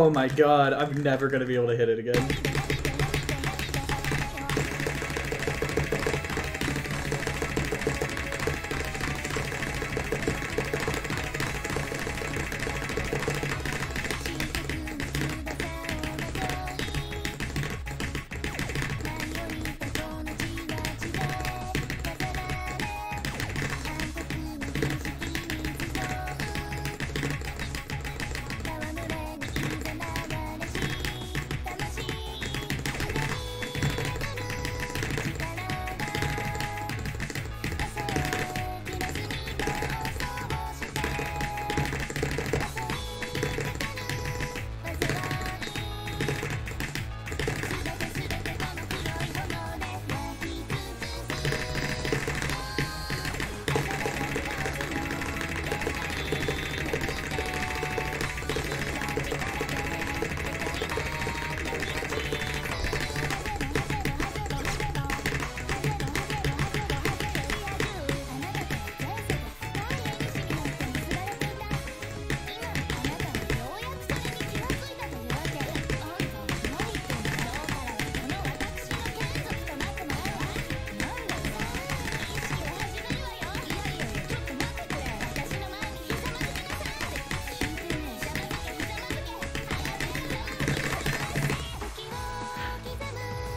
Oh my god, I'm never gonna be able to hit it again.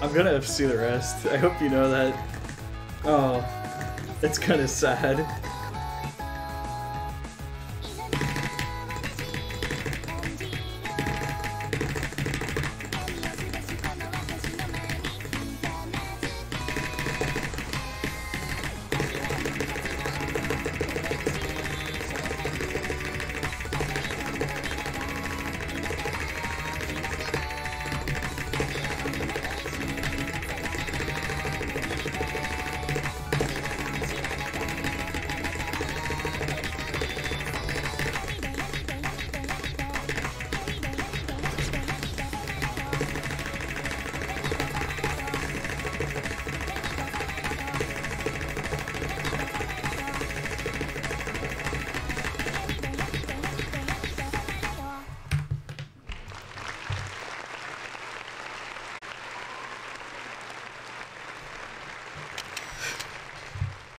I'm gonna have to see the rest. I hope you know that. Oh, it's kind of sad.